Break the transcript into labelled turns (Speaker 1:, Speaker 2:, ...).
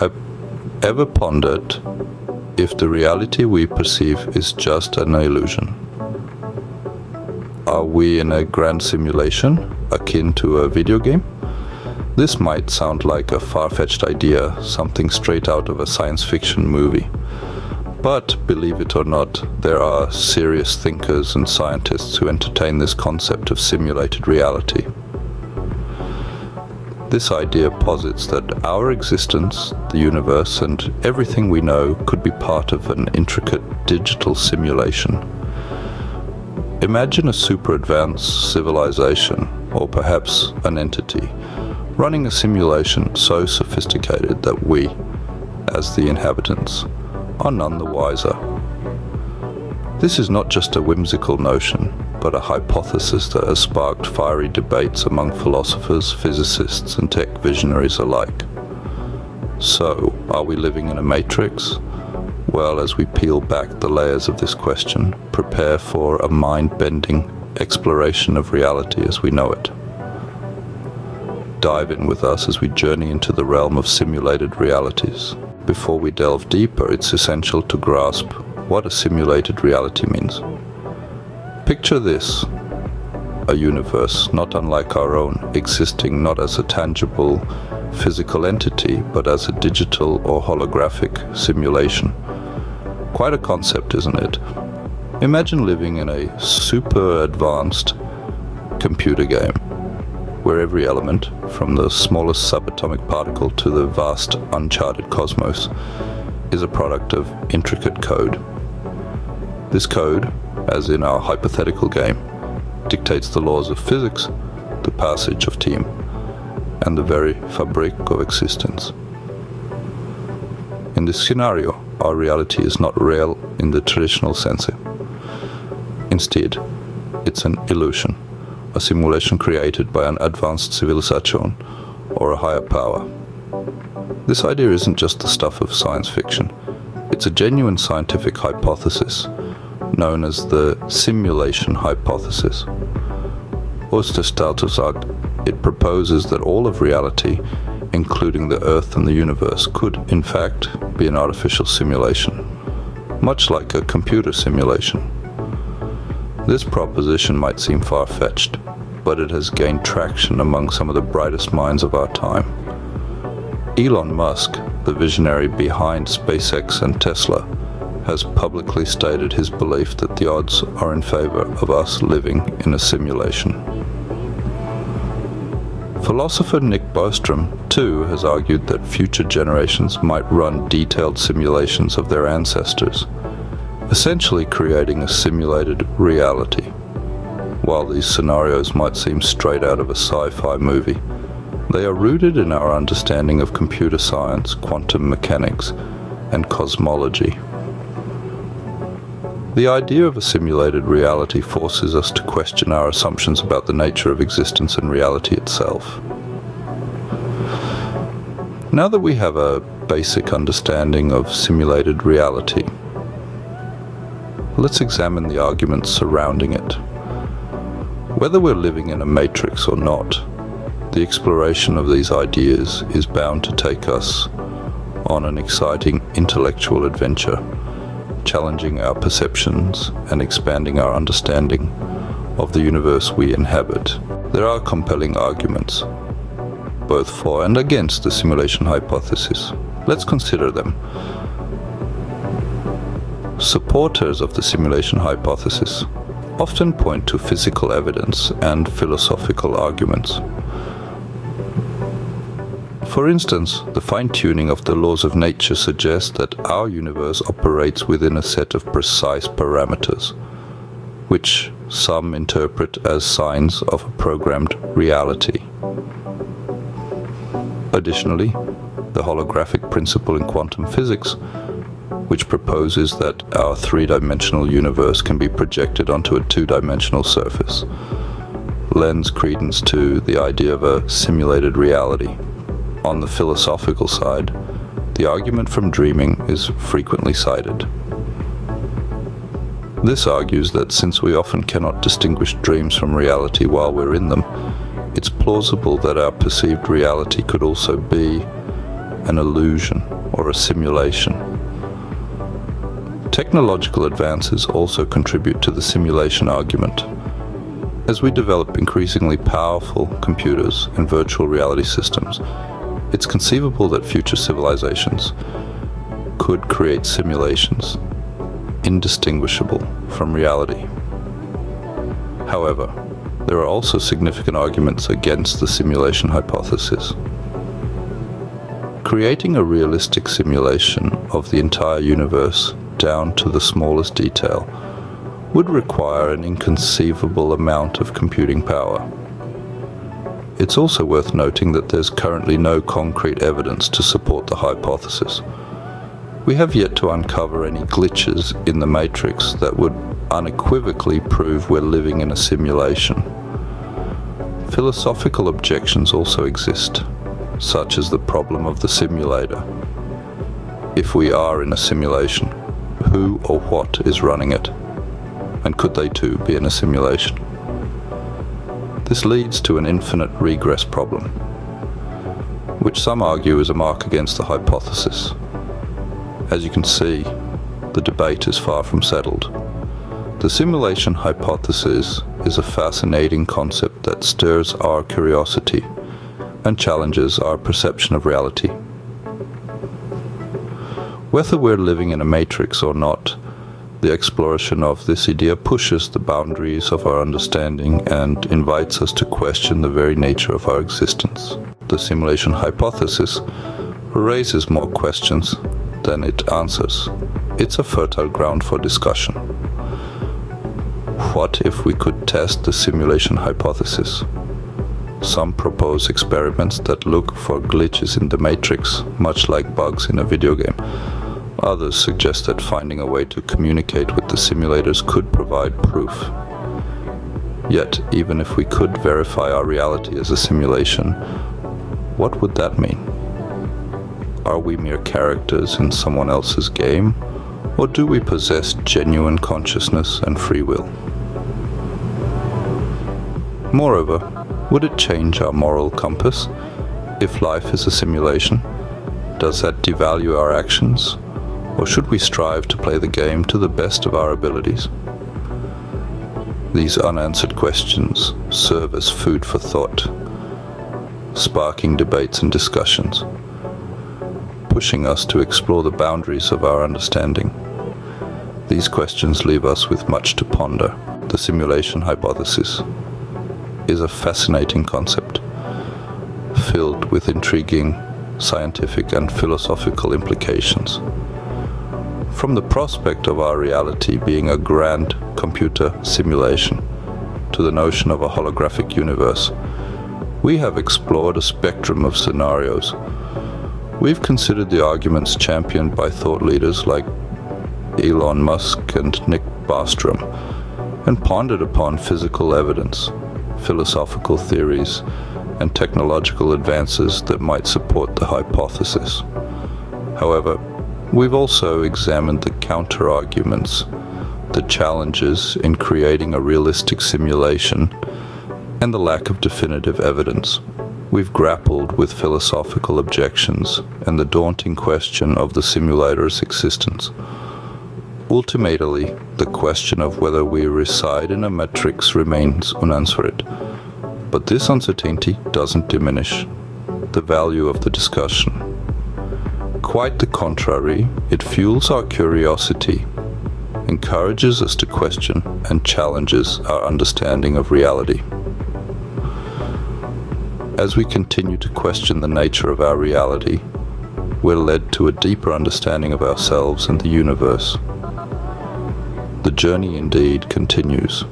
Speaker 1: Have ever pondered if the reality we perceive is just an illusion? Are we in a grand simulation akin to a video game? This might sound like a far fetched idea, something straight out of a science fiction movie. But believe it or not, there are serious thinkers and scientists who entertain this concept of simulated reality. This idea posits that our existence, the universe, and everything we know could be part of an intricate digital simulation. Imagine a super advanced civilization, or perhaps an entity, running a simulation so sophisticated that we, as the inhabitants, are none the wiser. This is not just a whimsical notion, but a hypothesis that has sparked fiery debates among philosophers, physicists, and tech visionaries alike. So, are we living in a matrix? Well, as we peel back the layers of this question, prepare for a mind bending exploration of reality as we know it. Dive in with us as we journey into the realm of simulated realities. Before we delve deeper, it's essential to grasp what a simulated reality means. Picture this a universe not unlike our own, existing not as a tangible physical entity, but as a digital or holographic simulation. Quite a concept, isn't it? Imagine living in a super advanced computer game where every element, from the smallest subatomic particle to the vast uncharted cosmos, is a product of intricate code. This code, as in our hypothetical game, dictates the laws of physics, the passage of time, and the very fabric of existence. In this scenario, our reality is not real in the traditional sense. Instead, it's an illusion, a simulation created by an advanced civilization or a higher power. This idea isn't just the stuff of science fiction, it's a genuine scientific hypothesis known as the simulation hypothesis. Osterstatusag, it proposes that all of reality, including the Earth and the universe, could, in fact, be an artificial simulation, much like a computer simulation. This proposition might seem far fetched, but it has gained traction among some of the brightest minds of our time. Elon Musk, the visionary behind SpaceX and Tesla, has publicly stated his belief that the odds are in favor of us living in a simulation. Philosopher Nick Bostrom, too, has argued that future generations might run detailed simulations of their ancestors, essentially creating a simulated reality. While these scenarios might seem straight out of a sci fi movie, they are rooted in our understanding of computer science, quantum mechanics, and cosmology. The idea of a simulated reality forces us to question our assumptions about the nature of existence and reality itself. Now that we have a basic understanding of simulated reality, let's examine the arguments surrounding it. Whether we're living in a matrix or not, the exploration of these ideas is bound to take us on an exciting intellectual adventure challenging our perceptions and expanding our understanding of the universe we inhabit. There are compelling arguments, both for and against the simulation hypothesis. Let's consider them. Supporters of the simulation hypothesis often point to physical evidence and philosophical arguments. For instance, the fine-tuning of the laws of nature suggests that our universe operates within a set of precise parameters, which some interpret as signs of a programmed reality. Additionally, the holographic principle in quantum physics, which proposes that our three-dimensional universe can be projected onto a two-dimensional surface, lends credence to the idea of a simulated reality on the philosophical side, the argument from dreaming is frequently cited. This argues that since we often cannot distinguish dreams from reality while we're in them, it's plausible that our perceived reality could also be an illusion or a simulation. Technological advances also contribute to the simulation argument. As we develop increasingly powerful computers and virtual reality systems, it's conceivable that future civilizations could create simulations indistinguishable from reality. However, there are also significant arguments against the simulation hypothesis. Creating a realistic simulation of the entire universe down to the smallest detail would require an inconceivable amount of computing power. It's also worth noting that there's currently no concrete evidence to support the hypothesis. We have yet to uncover any glitches in the matrix that would unequivocally prove we're living in a simulation. Philosophical objections also exist, such as the problem of the simulator. If we are in a simulation, who or what is running it? And could they too be in a simulation? This leads to an infinite regress problem, which some argue is a mark against the hypothesis. As you can see, the debate is far from settled. The simulation hypothesis is a fascinating concept that stirs our curiosity and challenges our perception of reality. Whether we're living in a matrix or not, the exploration of this idea pushes the boundaries of our understanding and invites us to question the very nature of our existence. The simulation hypothesis raises more questions than it answers. It's a fertile ground for discussion. What if we could test the simulation hypothesis? Some propose experiments that look for glitches in the matrix, much like bugs in a video game. Others suggest that finding a way to communicate with the simulators could provide proof. Yet, even if we could verify our reality as a simulation, what would that mean? Are we mere characters in someone else's game? Or do we possess genuine consciousness and free will? Moreover, would it change our moral compass if life is a simulation? Does that devalue our actions? Or should we strive to play the game to the best of our abilities? These unanswered questions serve as food for thought, sparking debates and discussions, pushing us to explore the boundaries of our understanding. These questions leave us with much to ponder. The simulation hypothesis is a fascinating concept, filled with intriguing scientific and philosophical implications. From the prospect of our reality being a grand computer simulation to the notion of a holographic universe, we have explored a spectrum of scenarios. We've considered the arguments championed by thought leaders like Elon Musk and Nick Bostrom and pondered upon physical evidence, philosophical theories, and technological advances that might support the hypothesis. However, We've also examined the counter-arguments, the challenges in creating a realistic simulation, and the lack of definitive evidence. We've grappled with philosophical objections and the daunting question of the simulator's existence. Ultimately, the question of whether we reside in a matrix remains unanswered. But this uncertainty doesn't diminish the value of the discussion. Quite the contrary, it fuels our curiosity, encourages us to question, and challenges our understanding of reality. As we continue to question the nature of our reality, we're led to a deeper understanding of ourselves and the universe. The journey indeed continues.